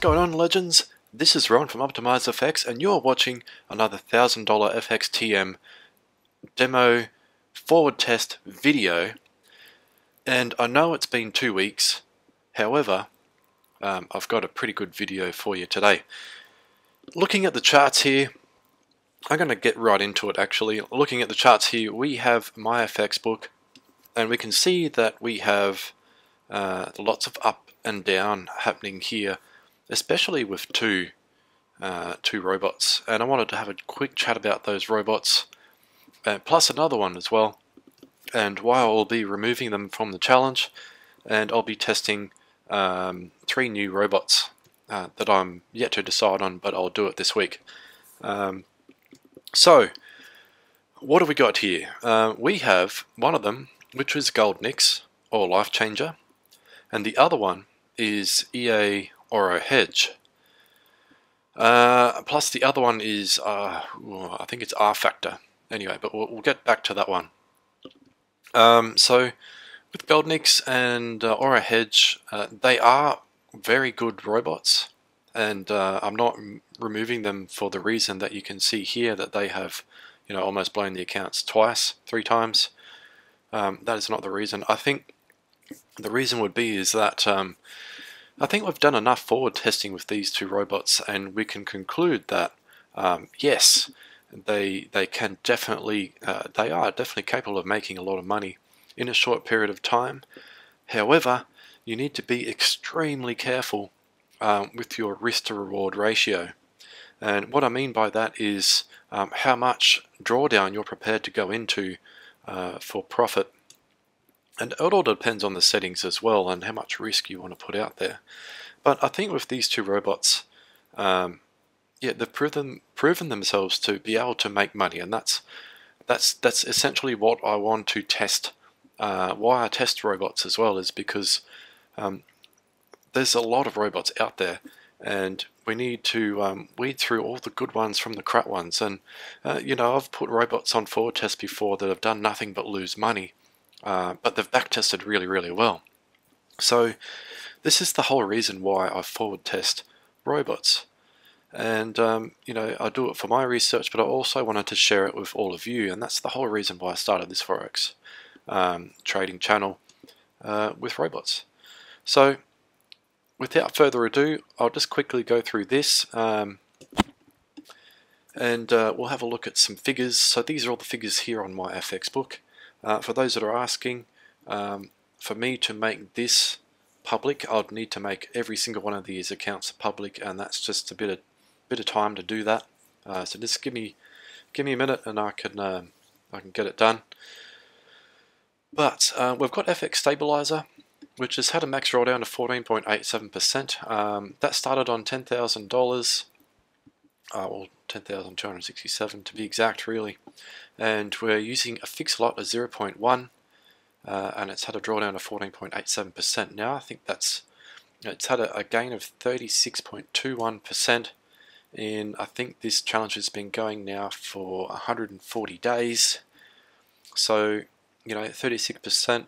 going on, legends? This is Ron from OptimizFX, and you're watching another $1,000 FXTM demo forward test video. And I know it's been two weeks, however, um, I've got a pretty good video for you today. Looking at the charts here, I'm going to get right into it actually. Looking at the charts here, we have Myfxbook, and we can see that we have uh, lots of up and down happening here, especially with two uh, two robots. And I wanted to have a quick chat about those robots, uh, plus another one as well, and why I'll be removing them from the challenge, and I'll be testing um, three new robots uh, that I'm yet to decide on, but I'll do it this week. Um, so, what have we got here? Uh, we have one of them, which is Goldnix, or Life Changer, and the other one is EA Ouro Hedge. Uh, plus the other one is, uh, I think it's R-Factor. Anyway, but we'll, we'll get back to that one. Um, so, with Goldnix and uh, Ouro Hedge, uh, they are very good robots, and uh, I'm not removing them for the reason that you can see here that they have, you know, almost blown the accounts twice, three times. Um, that is not the reason. I think the reason would be is that um, I think we've done enough forward testing with these two robots, and we can conclude that um, yes, they they can definitely uh, they are definitely capable of making a lot of money in a short period of time. However, you need to be extremely careful um, with your risk to reward ratio. And what I mean by that is um, how much drawdown you're prepared to go into uh, for profit and it all depends on the settings as well and how much risk you want to put out there. But I think with these two robots, um, yeah, they've proven proven themselves to be able to make money, and that's that's that's essentially what I want to test. Uh, why I test robots as well is because um, there's a lot of robots out there, and we need to um, weed through all the good ones from the crap ones. And uh, you know, I've put robots on forward tests before that have done nothing but lose money uh, but they've backtested really, really well. So this is the whole reason why I forward test robots. And, um, you know, I do it for my research, but I also wanted to share it with all of you. And that's the whole reason why I started this Forex um, trading channel uh, with robots. So without further ado, I'll just quickly go through this. Um, and uh, we'll have a look at some figures. So these are all the figures here on Myfxbook. Uh, for those that are asking, um, for me to make this public, I'd need to make every single one of these accounts public, and that's just a bit of bit of time to do that. Uh, so just give me give me a minute, and I can uh, I can get it done. But uh, we've got FX Stabilizer, which has had a max drawdown of 14.87%. Um, that started on $10,000, uh, well, 10,267 to be exact, really. And we're using a fixed lot of 0.1 uh, and it's had a drawdown of 14.87% now I think that's it's had a, a gain of 36.21% and I think this challenge has been going now for 140 days. So you know 36%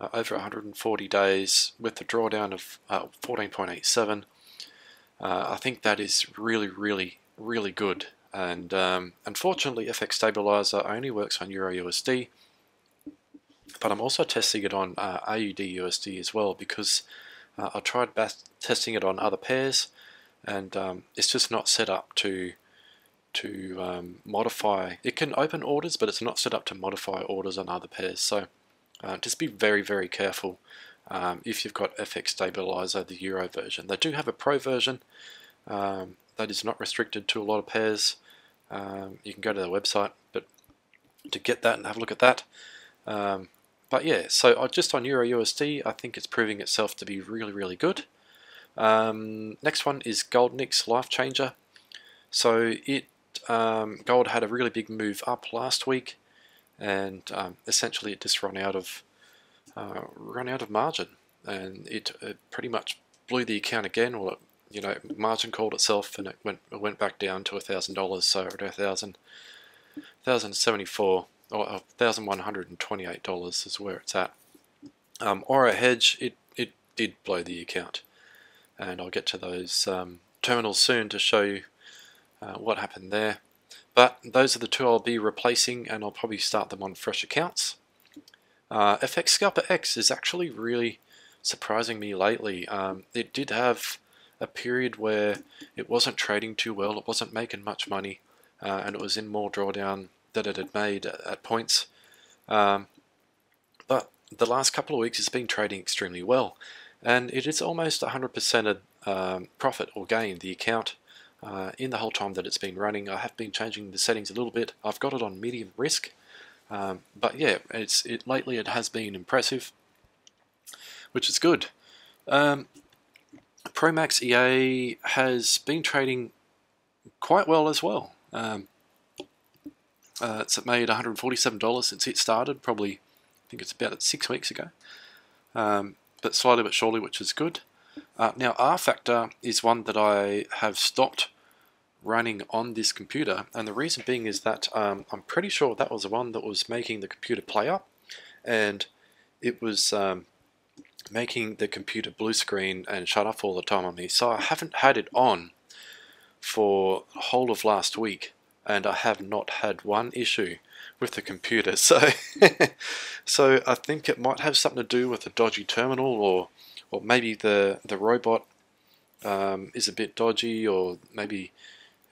uh, over 140 days with the drawdown of uh, 14.87 uh, I think that is really really really good. And um, unfortunately FX Stabilizer only works on Euro USD but I'm also testing it on uh, AUD USD as well because uh, I tried testing it on other pairs and um, it's just not set up to to um, modify. It can open orders but it's not set up to modify orders on other pairs. So uh, just be very very careful um, if you've got FX Stabilizer the Euro version. They do have a Pro version um, that is not restricted to a lot of pairs. Um, you can go to their website, but to get that and have a look at that. Um, but yeah, so just on Euro USD, I think it's proving itself to be really, really good. Um, next one is Gold Goldnix Life Changer. So it um, gold had a really big move up last week, and um, essentially it just run out of uh, run out of margin, and it, it pretty much blew the account again. It you know, margin called itself and it went it went back down to a thousand dollars, so a thousand thousand seventy four or thousand one hundred and twenty eight dollars is where it's at. Um, Ouro Hedge, it it did blow the account. and I'll get to those um, terminals soon to show you uh, what happened there. But those are the two I'll be replacing and I'll probably start them on fresh accounts. Uh, FX Scalper X is actually really surprising me lately. Um, it did have a period where it wasn't trading too well, it wasn't making much money, uh, and it was in more drawdown than it had made at, at points. Um, but the last couple of weeks it's been trading extremely well, and it is almost 100% um, profit or gain, the account. Uh, in the whole time that it's been running, I have been changing the settings a little bit. I've got it on medium risk, um, but yeah, it's it lately it has been impressive, which is good. Um, Promax EA has been trading quite well as well. Um, uh, it's made $147 since it started, probably I think it's about six weeks ago, um, but slowly but surely, which is good. Uh, now Factor is one that I have stopped running on this computer and the reason being is that um, I'm pretty sure that was the one that was making the computer play up and it was um, making the computer blue screen and shut off all the time on me so I haven't had it on for the whole of last week and I have not had one issue with the computer so so I think it might have something to do with a dodgy terminal or or maybe the the robot um, is a bit dodgy or maybe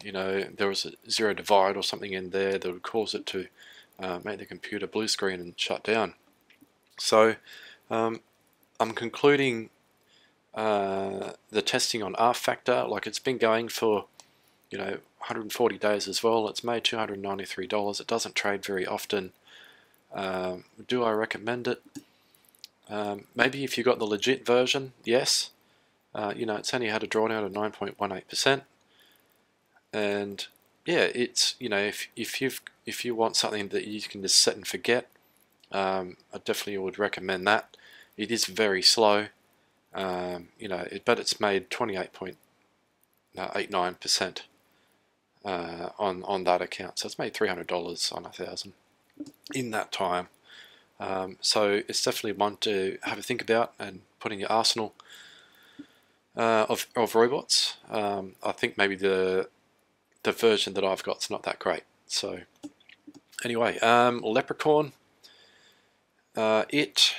you know, there was a zero divide or something in there that would cause it to uh, make the computer blue screen and shut down. So um, I'm concluding uh, the testing on R-Factor, like it's been going for, you know, 140 days as well. It's made $293. It doesn't trade very often. Um, do I recommend it? Um, maybe if you got the legit version, yes. Uh, you know, it's only had a drawdown of 9.18% and yeah, it's you know if if you if you want something that you can just set and forget, um, I definitely would recommend that. It is very slow, um, you know, it, but it's made 28.89 percent uh, on on that account, so it's made $300 on a thousand in that time. Um, so it's definitely one to have a think about and put in your arsenal uh, of of robots. Um, I think maybe the the version that I've got is not that great. So anyway, um, Leprechaun, uh, it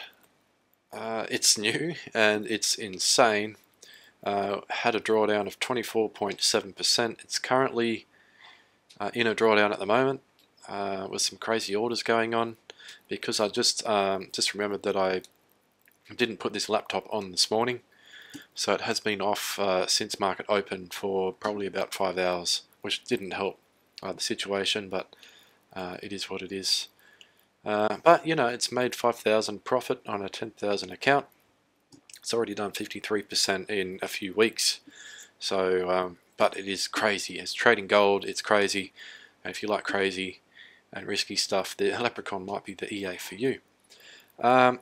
uh, it's new and it's insane. Uh, had a drawdown of 24.7%. It's currently uh, in a drawdown at the moment uh, with some crazy orders going on because I just um, just remembered that I didn't put this laptop on this morning. So it has been off uh, since market open for probably about five hours which didn't help uh, the situation, but it is what it is. Uh, but you know, it's made 5,000 profit on a 10,000 account. It's already done 53% in a few weeks. So, um, but it is crazy. It's trading gold. It's crazy. And if you like crazy and risky stuff, the Leprechaun might be the EA for you. Um,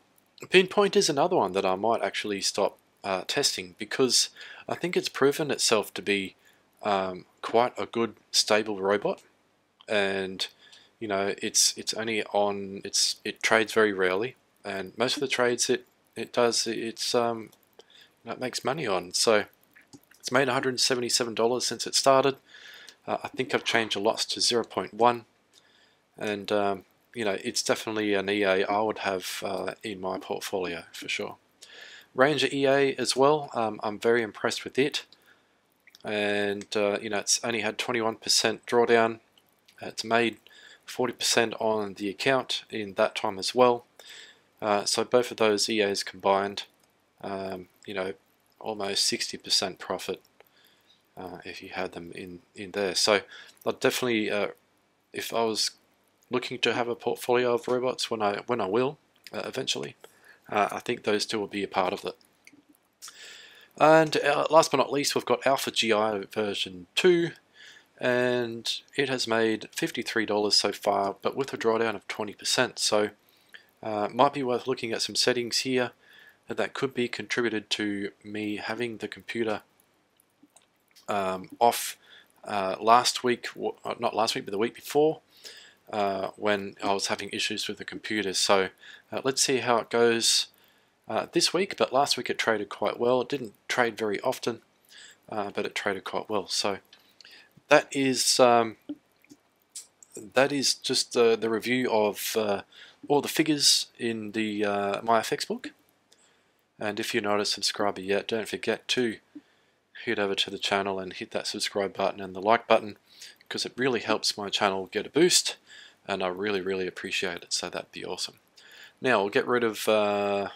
Pinpoint is another one that I might actually stop uh, testing because I think it's proven itself to be um, quite a good stable robot and you know it's it's only on it's it trades very rarely and most of the trades it it does it's um it makes money on. So it's made $177 since it started. Uh, I think I've changed the lots to 0.1 and um, you know it's definitely an EA I would have uh, in my portfolio for sure. Ranger EA as well um, I'm very impressed with it and uh, you know it's only had 21% drawdown. It's made 40% on the account in that time as well. Uh, so both of those EAs combined um, you know almost 60% profit uh, if you had them in in there. So I'd definitely uh, if I was looking to have a portfolio of robots when I when I will uh, eventually uh, I think those two will be a part of it. And uh, last but not least, we've got Alpha GI version 2, and it has made $53 so far, but with a drawdown of 20%. So uh, might be worth looking at some settings here that could be contributed to me having the computer um, off uh, last week, uh, not last week, but the week before, uh, when I was having issues with the computer. So uh, let's see how it goes uh, this week, but last week it traded quite well. It didn't trade very often, but it traded quite well. So that is um, that is just uh, the review of uh, all the figures in the uh, Myfxbook. And if you're not a subscriber yet, don't forget to head over to the channel and hit that subscribe button and the like button because it really helps my channel get a boost and I really really appreciate it so that'd be awesome. Now we'll get rid of uh,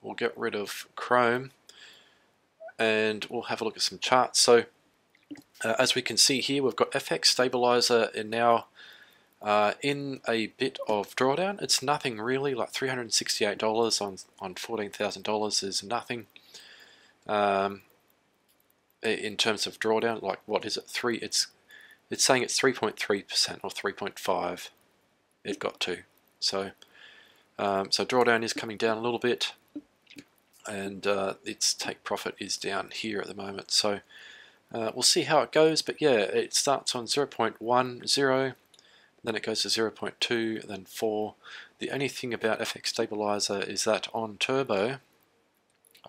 we'll get rid of Chrome and we'll have a look at some charts. So uh, as we can see here we've got FX stabilizer and now uh, in a bit of drawdown. It's nothing really, like $368 on, on $14,000 is nothing. Um, in terms of drawdown, like what is it? Three. It's it's saying it's 3.3% or 3.5. It got to. So um, so drawdown is coming down a little bit, and uh, its take profit is down here at the moment. So uh, we'll see how it goes. But yeah, it starts on 0.10 then it goes to 0.2, then 4. The only thing about FX Stabilizer is that on Turbo,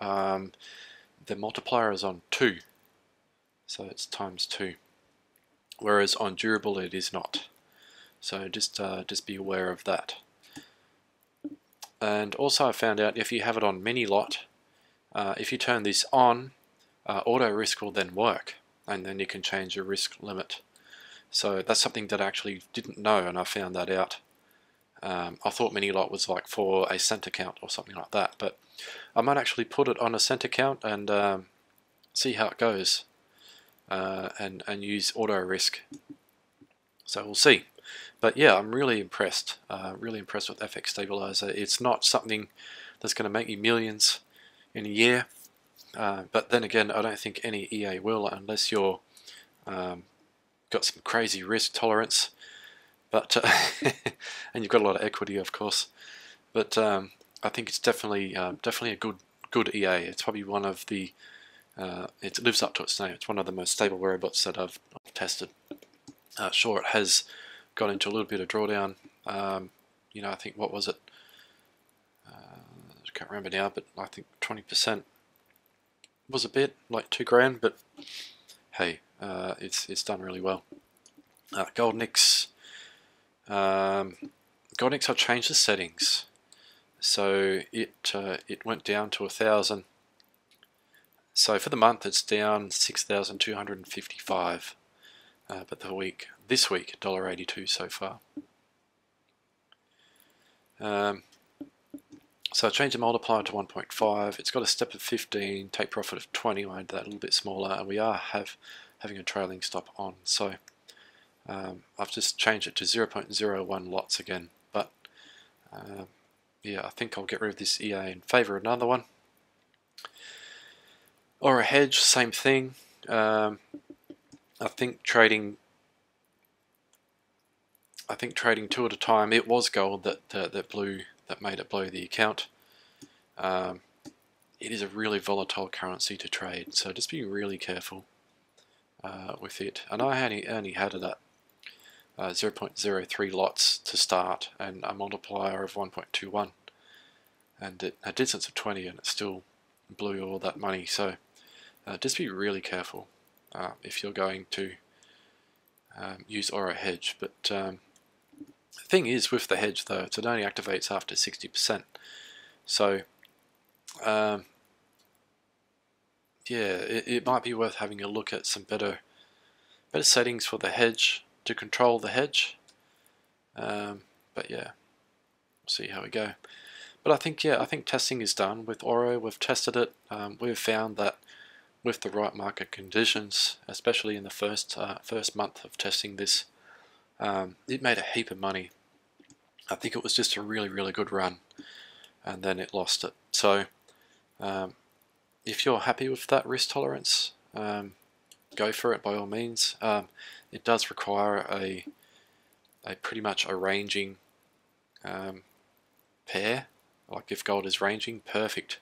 um, the multiplier is on 2. So it's times 2. Whereas on Durable it is not. So just, uh, just be aware of that. And also I found out if you have it on mini lot, uh, if you turn this on, uh, auto risk will then work and then you can change your risk limit. So that's something that I actually didn't know and I found that out. Um, I thought mini lot was like for a cent account or something like that, but I might actually put it on a cent account and um, see how it goes uh, and, and use auto risk. So we'll see. But yeah, I'm really impressed, uh, really impressed with FX Stabilizer. It's not something that's going to make you millions in a year, uh, but then again, I don't think any EA will unless you're um, got some crazy risk tolerance, but uh, and you've got a lot of equity, of course. But um, I think it's definitely um, definitely a good good EA. It's probably one of the uh, it lives up to its name. It's one of the most stable robots that I've, I've tested. Uh, sure, it has got into a little bit of drawdown. Um, you know, I think what was it? Uh, I can't remember now, but I think 20% was a bit like two grand. But hey, uh, it's it's done really well. Uh, Goldnix, um, Goldnix, I've changed the settings, so it uh, it went down to a thousand. So for the month, it's down six thousand two hundred and fifty-five, uh, but the week this week, dollar eighty-two so far. Um, so I changed the multiplier to 1.5. It's got a step of 15, take profit of 20. I made that a little bit smaller, and we are have having a trailing stop on. So um, I've just changed it to 0.01 lots again. But uh, yeah, I think I'll get rid of this EA in favour of another one. Ouro Hedge, same thing. Um, I think trading I think trading two at a time, it was gold that uh, that blew that made it blow the account. Um, it is a really volatile currency to trade, so just be really careful uh, with it. And I only, only had it at uh, 0.03 lots to start and a multiplier of 1.21 and it a distance of 20 and it still blew all that money so uh, just be really careful uh, if you're going to um, use Ouro Hedge but um, the thing is with the hedge though it only activates after 60% so um, yeah, it, it might be worth having a look at some better better settings for the hedge to control the hedge. Um, but yeah, we'll see how we go. But I think yeah, I think testing is done with Ouro. We've tested it. Um, we've found that with the right market conditions, especially in the first uh, first month of testing this, um, it made a heap of money. I think it was just a really really good run, and then it lost it. So um, if you're happy with that risk tolerance, um, go for it by all means. Um, it does require a a pretty much a ranging um, pair. Like if gold is ranging, perfect.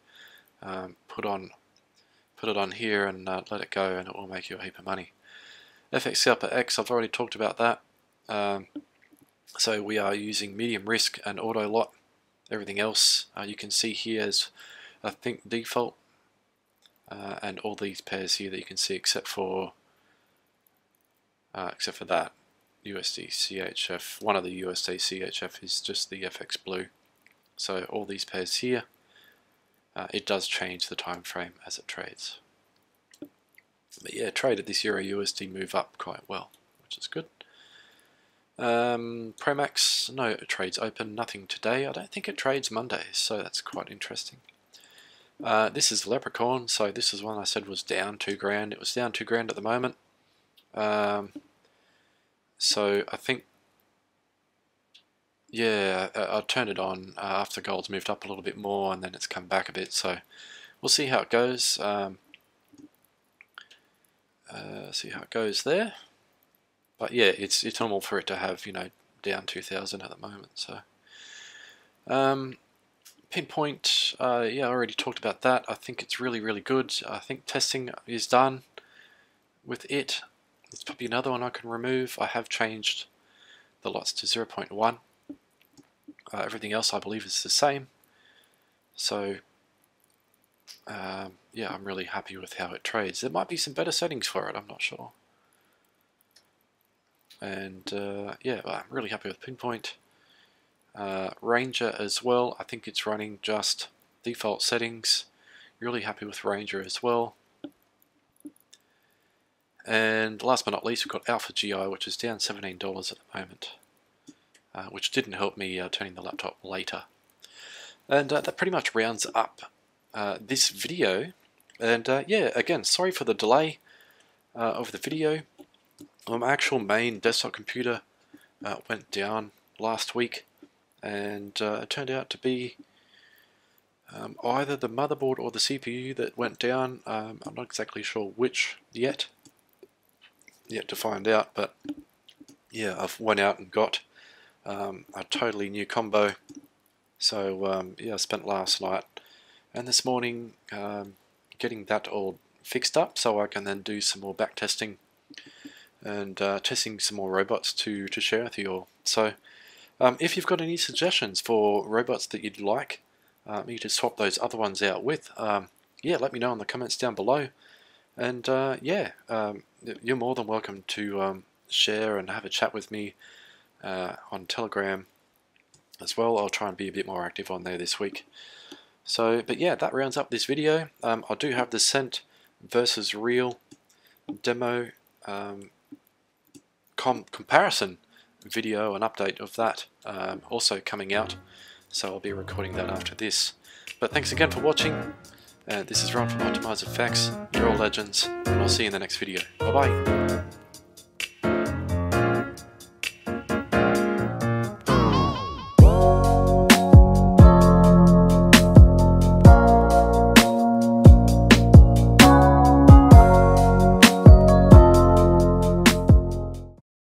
Um, put on put it on here and uh, let it go, and it will make you a heap of money. FX Scalper X, I've already talked about that. Um, so we are using medium risk and auto lot. Everything else uh, you can see here is I think default. Uh, and all these pairs here that you can see except for uh, except for that USD CHF one of the USD CHF is just the FX blue. So all these pairs here uh, it does change the time frame as it trades. But yeah traded this Euro USD move up quite well which is good um, Promax, no trades open, nothing today. I don't think it trades Monday, so that's quite interesting. Uh, this is Leprechaun, so this is one I said was down two grand. It was down two grand at the moment. Um, so I think, yeah, I, I turned it on uh, after gold's moved up a little bit more, and then it's come back a bit. So we'll see how it goes. Um, uh, see how it goes there. But yeah, it's it's normal for it to have you know down 2,000 at the moment. So um, pinpoint, uh, yeah, I already talked about that. I think it's really really good. I think testing is done with it. It's probably another one I can remove. I have changed the lots to 0.1. Uh, everything else I believe is the same. So um, yeah, I'm really happy with how it trades. There might be some better settings for it, I'm not sure and uh, yeah I'm really happy with pinpoint. Uh, Ranger as well. I think it's running just default settings. Really happy with Ranger as well. And last but not least we've got Alpha GI which is down $17 at the moment uh, which didn't help me uh, turning the laptop later. And uh, that pretty much rounds up uh, this video. And yeah again sorry for the delay of the video my actual main desktop computer uh, went down last week and uh, it turned out to be um, either the motherboard or the CPU that went down. Um, I'm not exactly sure which yet, yet to find out, but yeah, I've went out and got um, a totally new combo. So um, yeah, I spent last night and this morning um, getting that all fixed up so I can then do some more back testing and uh, testing some more robots to, to share with you all. So um, if you've got any suggestions for robots that you'd like um, me to swap those other ones out with, um, yeah, let me know in the comments down below. And uh, yeah, um, you're more than welcome to um, share and have a chat with me uh, on Telegram as well. I'll try and be a bit more active on there this week. So, but yeah, that rounds up this video. Um, I do have the Cent versus Real demo com comparison video and update of that um, also coming out. So I'll be recording that after this. But thanks again for watching. Uh, this is Ron from OptimizFX, you're legends and I'll see you in the next video. Bye bye